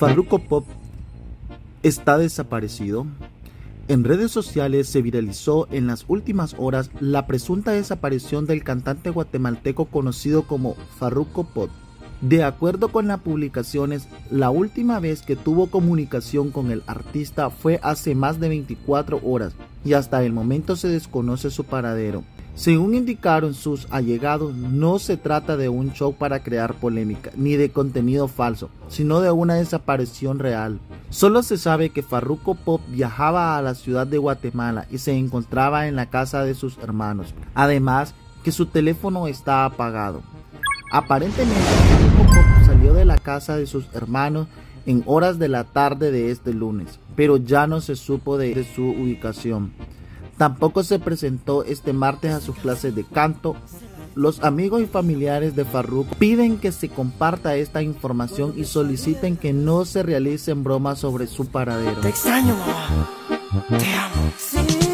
Farruko Pop está desaparecido. En redes sociales se viralizó en las últimas horas la presunta desaparición del cantante guatemalteco conocido como Farruko Pop. De acuerdo con las publicaciones, la última vez que tuvo comunicación con el artista fue hace más de 24 horas y hasta el momento se desconoce su paradero. Según indicaron sus allegados, no se trata de un show para crear polémica, ni de contenido falso, sino de una desaparición real. Solo se sabe que Farruko Pop viajaba a la ciudad de Guatemala y se encontraba en la casa de sus hermanos. Además, que su teléfono está apagado. Aparentemente, Farruko Pop salió de la casa de sus hermanos en horas de la tarde de este lunes, pero ya no se supo de su ubicación. Tampoco se presentó este martes a sus clases de canto. Los amigos y familiares de Farruk piden que se comparta esta información y soliciten que no se realicen bromas sobre su paradero. Te extraño, mamá. Te amo.